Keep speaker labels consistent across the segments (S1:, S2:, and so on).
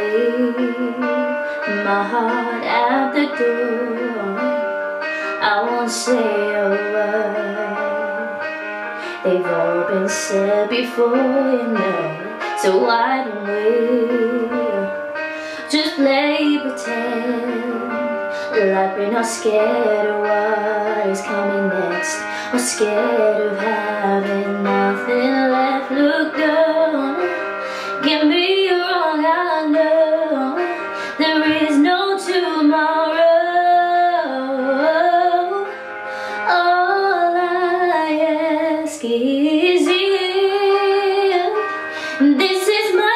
S1: Leave my heart at the door. I won't say a word. They've all been said before, you know So why don't we just play pretend? Like we're not scared of what is coming next. Or scared of having nothing It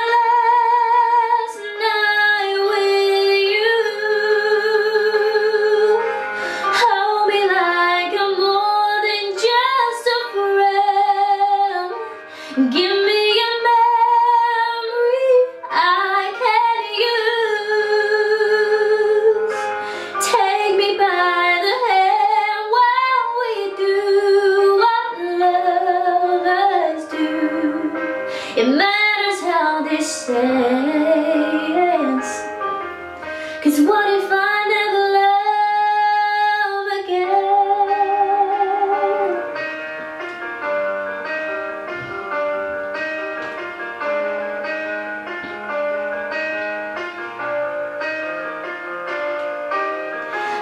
S1: Cause what if I never love again?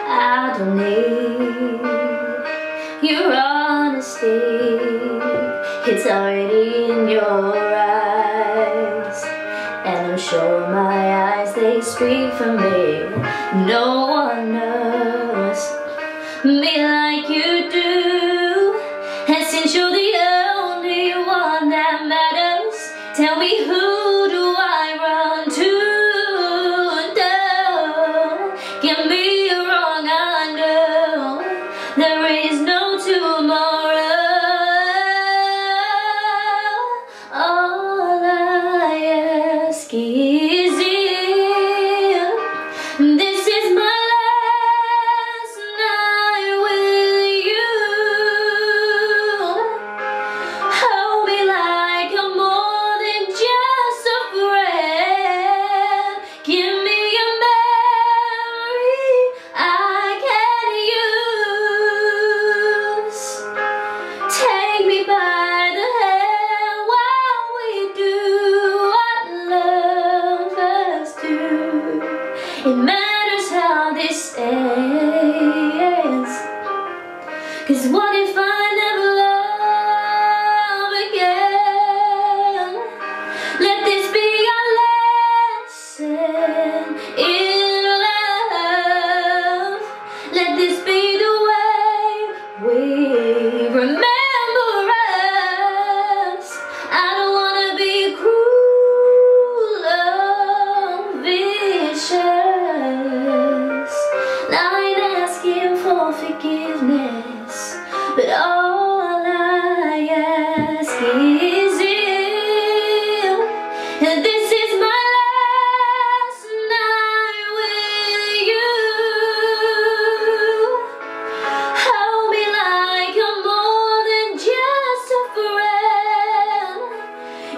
S1: I don't need your honesty. It's already in your eyes and I'm sure my eyes, speak for me. No one knows me like you do. And since you're the only one that matters Tell me who Cause what if I never love again? Let this be our lesson in love. Let this be the way we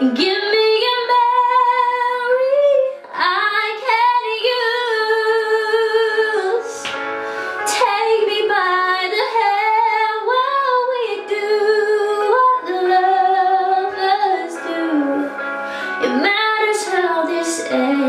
S1: Give me a memory I can use Take me by the hand while we do what lovers do. It matters how this ends.